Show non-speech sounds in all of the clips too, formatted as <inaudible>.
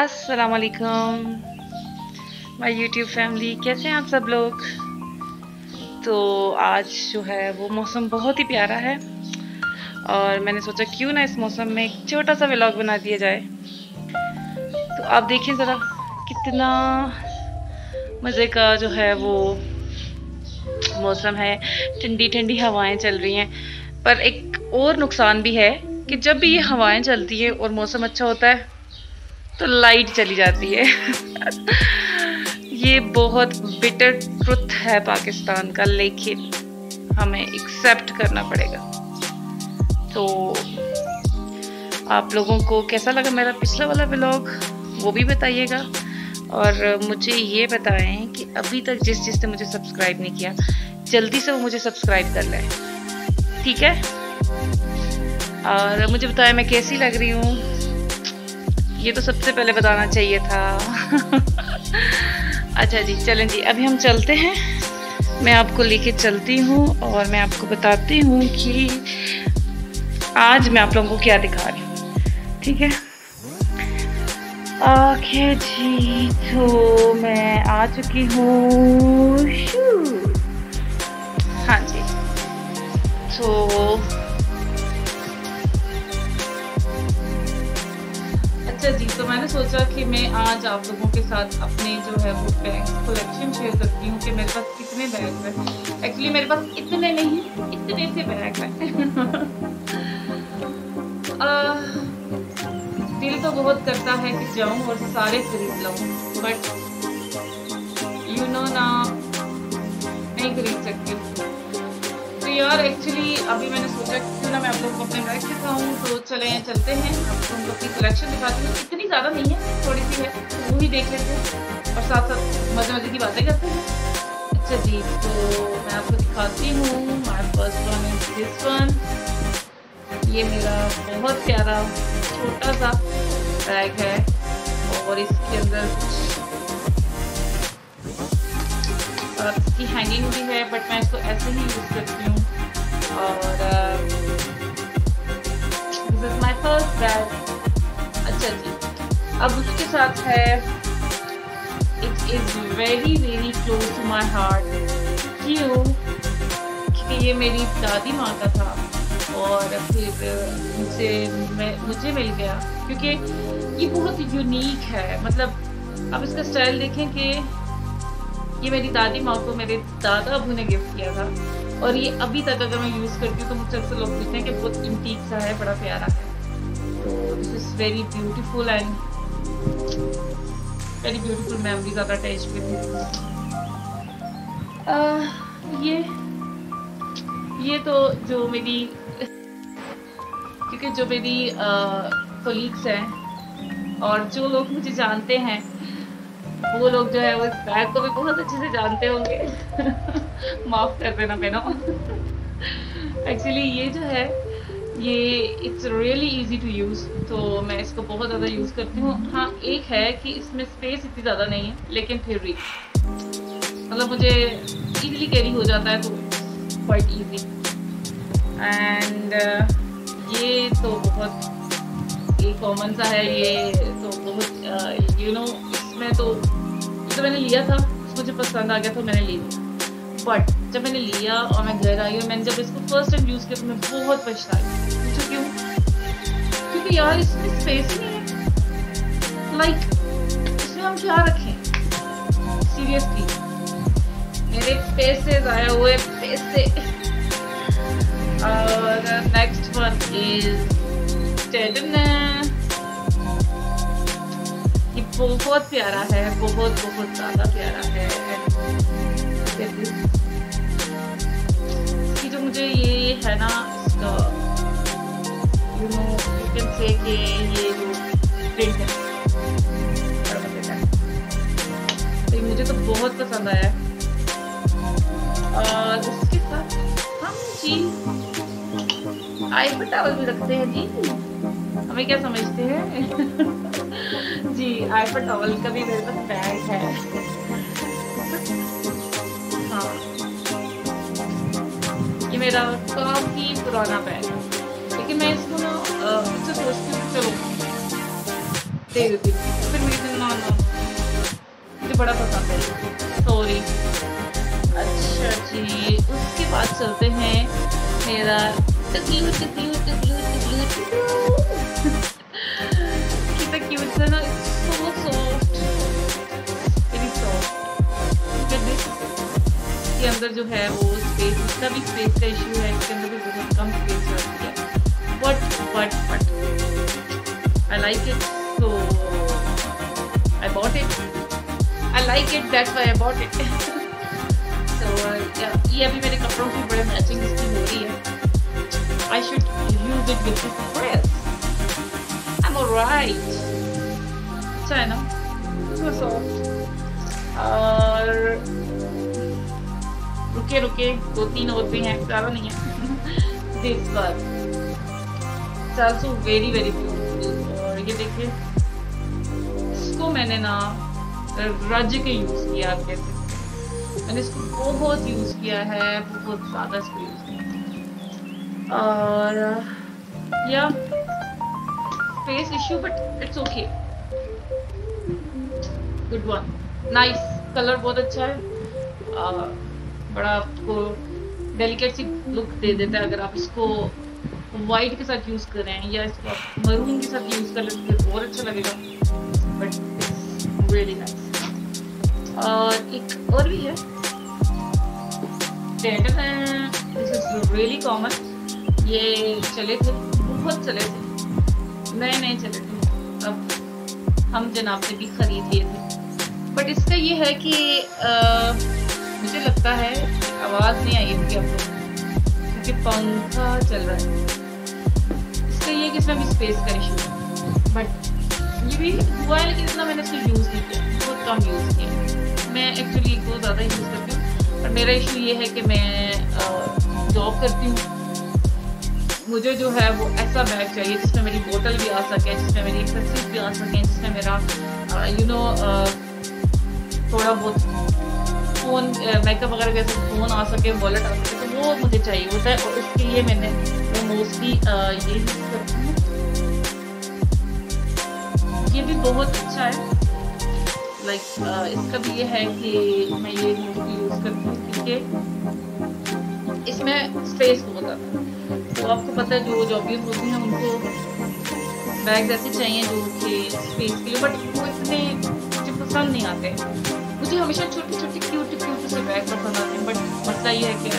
अस्सलाम वालेकुम my YouTube family कैसे हैं आप सब लोग? तो आज जो है वो मौसम बहुत ही प्यारा है और मैंने सोचा क्यों ना इस मौसम में एक छोटा सा व्लॉग बना दिया जाए। तो आप देखिए ज़रा कितना मज़े का जो है वो मौसम है। ठंडी ठंडी हवाएँ चल रही हैं, पर एक और नुकसान भी है कि जब भी ये हवाएँ चलती हैं और मौसम अच्छा होता है तो लाइट चली जाती है। ये बहुत बिटर ट्रुथ है पाकिस्तान का, लेकिन हमें एक्सेप्ट करना पड़ेगा। तो आप लोगों को कैसा लगा मेरा पिछला वाला ब्लॉग वो भी बताइएगा। और मुझे ये बताएँ कि अभी तक जिस जिसने मुझे सब्सक्राइब नहीं किया, जल्दी से वो मुझे सब्सक्राइब कर लें। ठीक है? और मुझे बताएँ मैं कैसी लग रही हूँ। ये तो सबसे पहले बताना चाहिए था। अच्छा जी, चलें जी, अभी हम चलते हैं। मैं आपको लेके चलती हूँ और मैं आपको बताती हूँ कि आज मैं आप लोगों को क्या दिखा रही हूँ। ठीक है? ओके जी तो मैं आ चुकी हूँ। हाँ जी। तो अच्छा जी तो मैंने सोचा कि मैं आज आप लोगों के साथ अपने जो है वो बैग कलेक्शन शेयर करती हूँ कि मेरे पास कितने बैग हैं। एक्चुअली मेरे पास इतने नहीं, इतने से बैग हैं। <laughs> दिल तो बहुत करता है कि जाऊँ और सारे खरीद लाऊँ बट यू नो ना, नहीं खरीद सकती। तो यार एक्चुअली अभी मैंने सोचा मैं आप लोगों को अपने बैग दिखाऊँ तो चले, चलते हैं। आपको हम लोग की कलेक्शन दिखाती हूँ। इतनी ज़्यादा नहीं है, थोड़ी सी है, वो भी देख लेते हैं। और साथ साथ मज़े मज़े की बातें करते हैं। अच्छा जी तो मैं आपको दिखाती हूँ my first one is this one ये मेरा बहुत प्यारा छोटा सा बैग है। और इसके अंदर कुछ इसकी हैंगिंग भी है बट मैं इसको ऐसे ही यूज़ करती हूँ। और फ़र्स्ट बैग अच्छा जी, अब उसके साथ है it is very very close to my heart क्यों? क्योंकि ये मेरी दादी माँ का था और फिर मुझे मुझे मिल गया। क्योंकि ये बहुत यूनिक है। मतलब आप इसका स्टाइल देखें कि ये मेरी दादी माँ को मेरे दादा अबू ने गिफ्ट किया था। और ये अभी तक अगर मैं यूज़ करती हूँ तो मुझसे अक्सर लोग पूछते हैं कि बहुत इंटीक सा है, बड़ा प्यारा है। तो this is very beautiful and very beautiful memories are attach with ये ये तो जो मेरी क्योंकि जो मेरी कोलीग्स हैं और जो लोग मुझे जानते हैं वो लोग जो है वो इस बैग को भी बहुत अच्छे से जानते होंगे। <laughs> माफ़ कर देना मैनो एक्चुअली ये जो है ये it's really easy to use तो मैं इसको बहुत ज़्यादा यूज़ करती हूँ। हाँ एक है कि इसमें स्पेस इतनी ज़्यादा नहीं है, लेकिन फिर भी। मतलब मुझे इजीली कैरी हो जाता है तो क्वाइट इजी एंड ये तो बहुत ये कॉमन सा है, ये तो बहुत यू नो इसमें तो तो मैंने लिया था मुझे पसंद आ गया तो मैंने ले लिया। बट जब मैंने लिया और मैं घर आई और मैंने जब इसको फ़र्स्ट टाइम यूज़ किया तो मैं बहुत पछताई। क्योंकि यार इसमें स्पेस नहीं है लाइक इसमें हम क्या रखें? सीरियसली मेरे पैसे ज़ाया हुए पैसे। और नेक्स्ट वन इज़ ये बहुत प्यारा है, बहुत बहुत ज़्यादा प्यारा है। कि जो मुझे ये है ना, इसका तो मुझे तो बहुत पसंद आया। और इसके साथ हम जी आईफा टावल भी रखते हैं जी। हमें क्या समझते हैं? <laughs> जी आईफा टावल का भी मेरे पास बैग है। हाँ। ये मेरा काफ़ी पुराना बैग है। लेकिन मैं इसको ना इससे सोचती हूँ चलो दे देती हूँ। फिर मेरी ना ना, मुझे बड़ा पसंद है। सॉरी अच्छा जी, उसके बाद चलते हैं मेरा टकलू टकलू टकलू टकलू अंदर जो है वो स्पेस इसका भी स्पेस का इशू है इसके अंदर But but but I like it so I bought it. I like it, that's why I bought it. <laughs> so uh, yeah, ये अभी मेरे कपड़ों की बड़े मैचिंग इसकी हो रही है. I should use it with this dress. I'm alright. अच्छा है ना? So soft. और रुके रुके दो तीन और भी हैं ज़्यादा नहीं है. <laughs> this one. Also very very beautiful. और ये देखिए इसको मैंने ना रज के यूज़ किया आप कहते मैंने इसको बहुत यूज़ किया है बहुत ज़्यादा इसको यूज़ किया और या face issue but it's okay good one nice colour बहुत अच्छा है। आ, बड़ा आपको डेलिकेट सी लुक दे देता है अगर आप इसको वाइट के साथ यूज़ करें या इसको मरून के साथ यूज़ करें तो फिर और अच्छा लगेगा। बट रियली नाइस और एक और भी है। दिस इज़ रियली कॉमन ये चले थे बहुत चले थे। नए नए चले थे। अब हम जनाब ने भी खरीद लिए थे। बट इसका ये है कि आ, मुझे लगता है आवाज़ नहीं आई इसकी आपको क्योंकि पंखा चल रहा है। इसका ये कि इसमें स्पेस का इशू है बट ये भी हुआ है, लेकिन इतना मैंने इसको यूज़ नहीं किया। बहुत कम यूज़ किया। मैं एक्चुअली बहुत ज़्यादा यूज़ करती हूँ। पर मेरा इशू ये है कि मैं जॉब करती हूँ। मुझे जो है वो ऐसा बैग चाहिए जिसमें मेरी बोतल भी आ सके, जिसमें मेरी एक्सेसरीज भी आ सकें, जिसमें मेरा यू नो थोड़ा बहुत फ़ोन मेकअप वगैरह जैसे फ़ोन आ सके वॉलेट आ सके तो वो मुझे चाहिए होता है। और उसके लिए मैंने मोस्टली ये ये भी बहुत अच्छा है। लाइक इसका भी ये है कि मैं ये यूज़ करती हूँ क्योंकि इसमें स्पेस बहुत ज़्यादा है। तो आपको पता है, जो जॉबियर्स होती हैं, उनको बैग ऐसे चाहिए जो कि स्पेस के लिए बट वो इतने मुझे पसंद नहीं आते। मुझे हमेशा छोटे छोटे क्यूट क्यूट से बैग पसंद आते हैं बट मसला ये है कि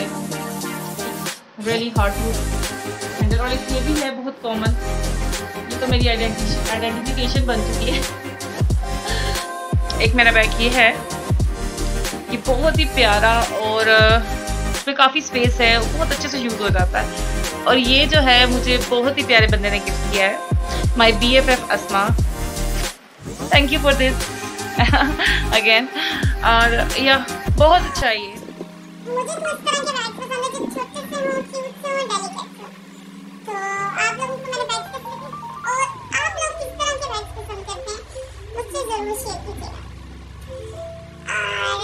रियली हार्ड टू हैंडल और एक ये भी है बहुत कॉमन ये तो मेरी आइडेंटिफिकेशन बन चुकी है। एक मेरा बैग ये है, ये बहुत ही प्यारा और इसमें काफ़ी स्पेस है, बहुत अच्छे से यूज़ हो जाता है। और ये जो है, मुझे बहुत ही प्यारे बंदे ने गिफ्ट किया है। My B F F Asma thank you for this again और या बहुत अच्छा है ये। मुझे तरह के पसंद है, जो छोटे से हो क्यूट डेलिकेट तो आप लोगों को मेरे बैग्स कैसे और आप लोग किस तरह के बैग्स पसंद करते हैं? मुझसे ज़रूर शेयर कीजिएगा। और